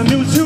a new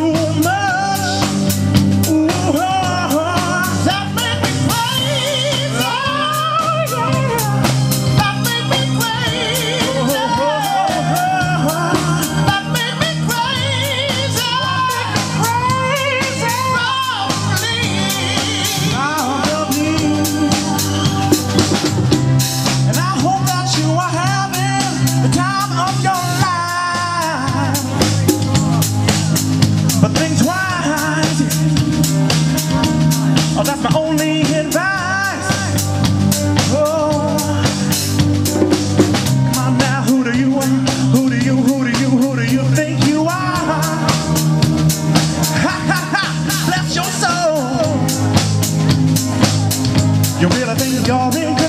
You really think you're the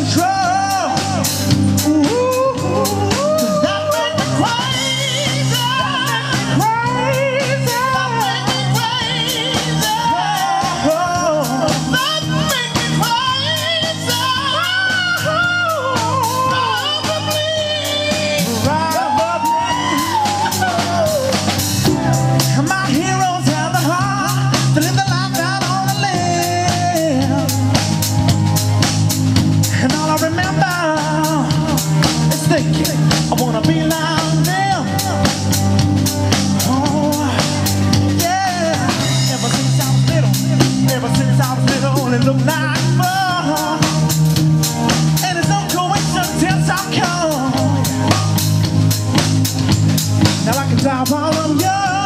Now I can dive all of you.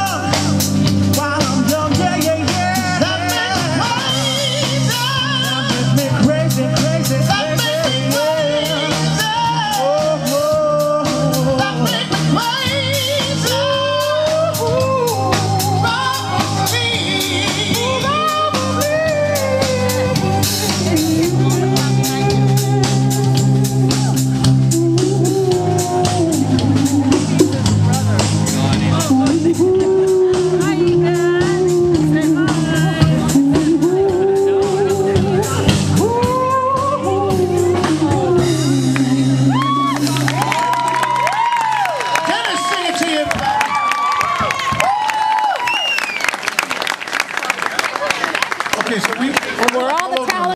Okay, so we. And we're all the talent.